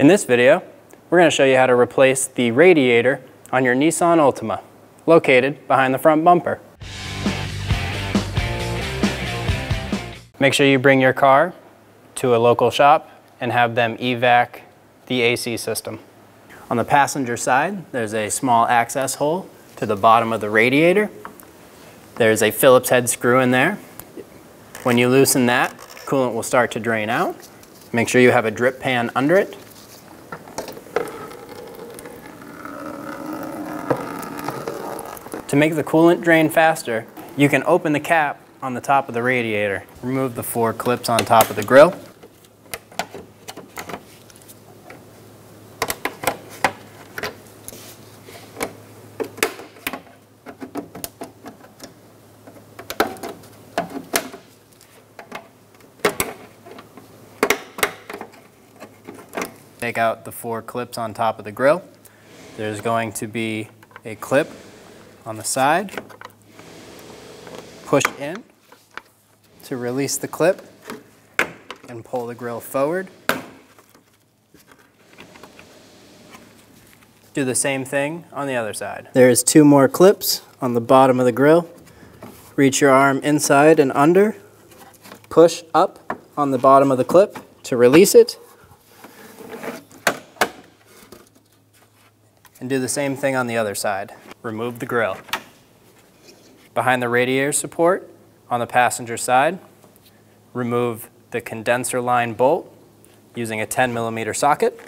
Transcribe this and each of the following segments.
In this video, we're going to show you how to replace the radiator on your Nissan Altima, located behind the front bumper. Make sure you bring your car to a local shop and have them evac the AC system. On the passenger side, there's a small access hole to the bottom of the radiator. There's a Phillips head screw in there. When you loosen that, coolant will start to drain out. Make sure you have a drip pan under it To make the coolant drain faster, you can open the cap on the top of the radiator. Remove the four clips on top of the grill. Take out the four clips on top of the grill. There's going to be a clip on the side, push in to release the clip and pull the grill forward. Do the same thing on the other side. There's two more clips on the bottom of the grill. Reach your arm inside and under. Push up on the bottom of the clip to release it. And do the same thing on the other side remove the grill. Behind the radiator support on the passenger side, remove the condenser line bolt using a 10 millimeter socket.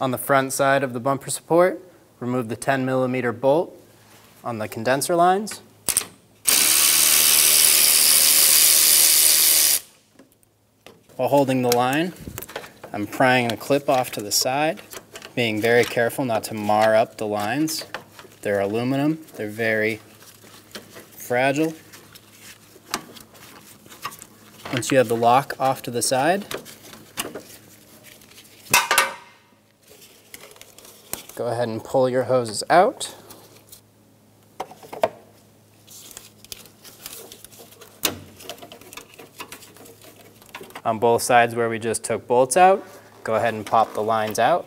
On the front side of the bumper support, remove the 10 millimeter bolt on the condenser lines. While holding the line, I'm prying the clip off to the side, being very careful not to mar up the lines. They're aluminum, they're very fragile. Once you have the lock off to the side, go ahead and pull your hoses out. On both sides where we just took bolts out. Go ahead and pop the lines out.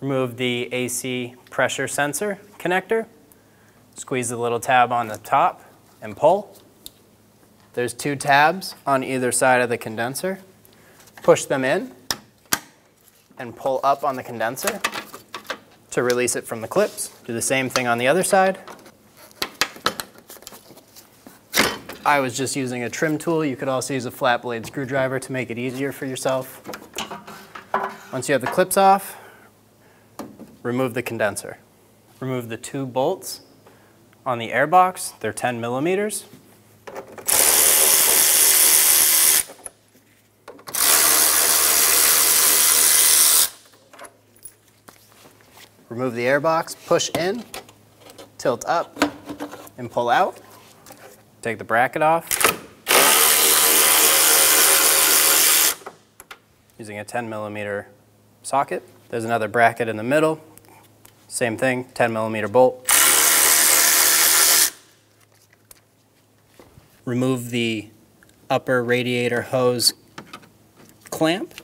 Remove the AC pressure sensor connector. Squeeze the little tab on the top and pull. There's two tabs on either side of the condenser push them in and pull up on the condenser to release it from the clips. Do the same thing on the other side. I was just using a trim tool. You could also use a flat blade screwdriver to make it easier for yourself. Once you have the clips off, remove the condenser. Remove the two bolts on the air box. They're 10 millimeters. Remove the air box, push in, tilt up, and pull out. Take the bracket off. Using a 10 millimeter socket. There's another bracket in the middle. Same thing, 10 millimeter bolt. Remove the upper radiator hose clamp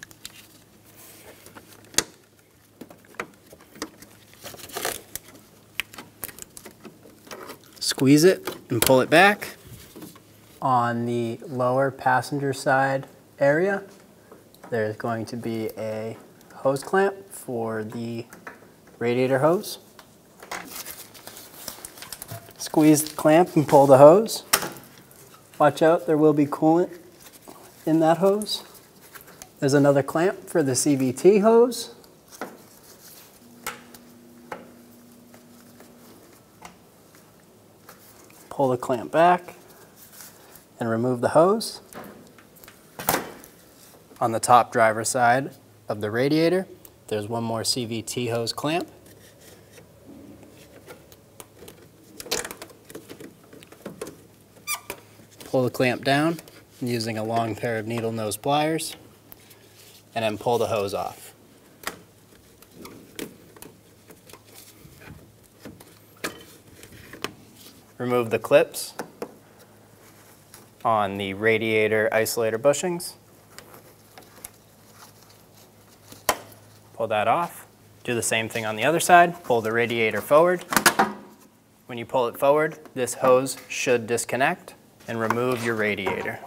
squeeze it and pull it back. On the lower passenger side area, there's going to be a hose clamp for the radiator hose. Squeeze the clamp and pull the hose. Watch out, there will be coolant in that hose. There's another clamp for the CVT hose. pull the clamp back and remove the hose. On the top driver side of the radiator, there's one more CVT hose clamp. Pull the clamp down using a long pair of needle nose pliers and then pull the hose off. Remove the clips on the radiator isolator bushings. Pull that off. Do the same thing on the other side. Pull the radiator forward. When you pull it forward, this hose should disconnect and remove your radiator.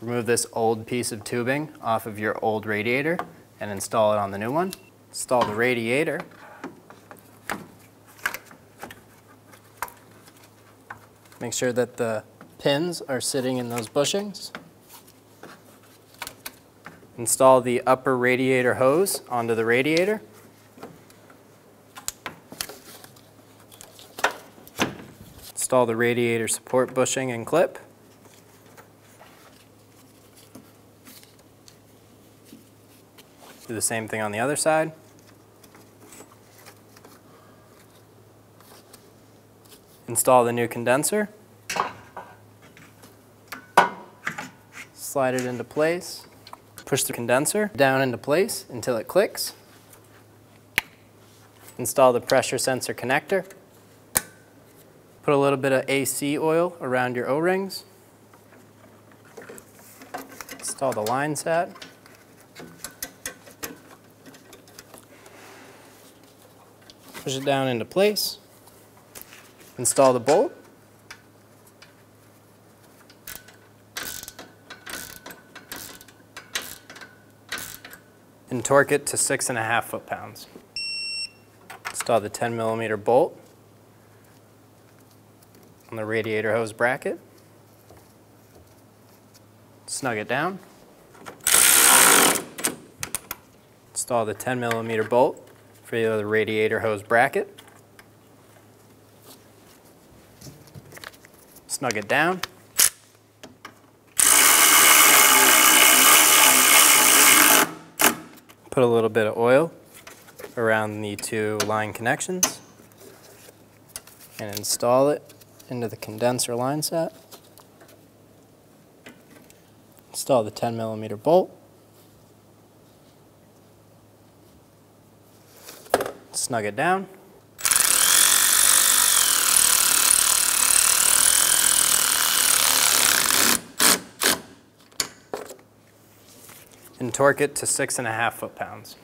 Remove this old piece of tubing off of your old radiator and install it on the new one. Install the radiator. Make sure that the pins are sitting in those bushings. Install the upper radiator hose onto the radiator. Install the radiator support bushing and clip. Do the same thing on the other side. Install the new condenser. Slide it into place. Push the condenser down into place until it clicks. Install the pressure sensor connector. Put a little bit of AC oil around your O-rings. Install the line set. Push it down into place. Install the bolt. And torque it to six and a half foot-pounds. Install the 10 millimeter bolt on the radiator hose bracket. Snug it down. Install the 10 millimeter bolt for the radiator hose bracket. Snug it down. Put a little bit of oil around the two line connections and install it into the condenser line set. Install the 10 millimeter bolt. Snug it down. And torque it to six and a half foot-pounds.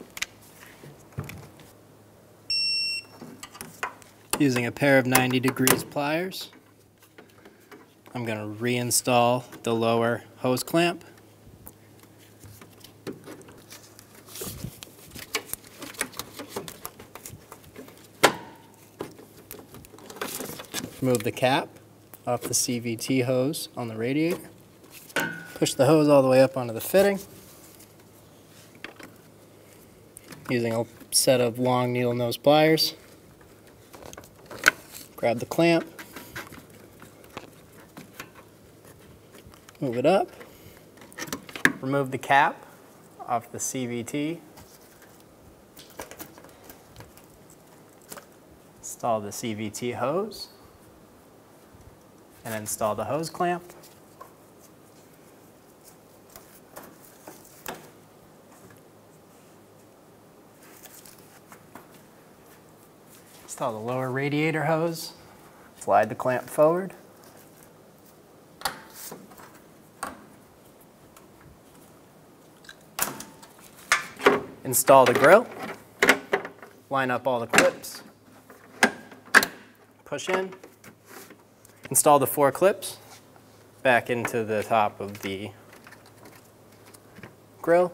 Using a pair of 90 degrees pliers, I'm going to reinstall the lower hose clamp. Remove the cap off the CVT hose on the radiator. Push the hose all the way up onto the fitting. Using a set of long needle nose pliers. Grab the clamp. Move it up. Remove the cap off the CVT. Install the CVT hose and install the hose clamp. The lower radiator hose. Slide the clamp forward. Install the grill. Line up all the clips. Push in. Install the four clips back into the top of the grill.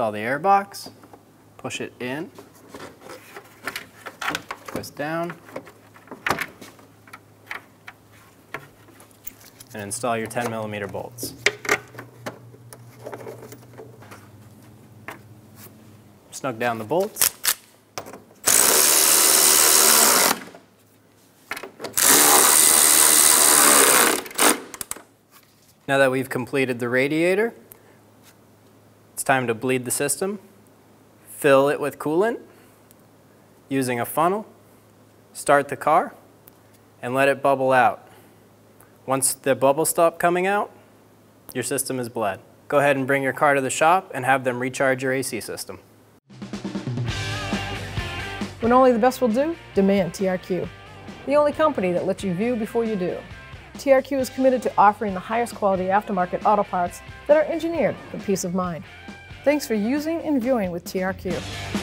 Install the air box, push it in, twist down, and install your 10 millimeter bolts. Snug down the bolts. Now that we've completed the radiator, It's time to bleed the system, fill it with coolant using a funnel, start the car, and let it bubble out. Once the bubbles stop coming out, your system is bled. Go ahead and bring your car to the shop and have them recharge your AC system. When only the best will do, demand TRQ. The only company that lets you view before you do. TRQ is committed to offering the highest quality aftermarket auto parts that are engineered for peace of mind. Thanks for using and viewing with TRQ.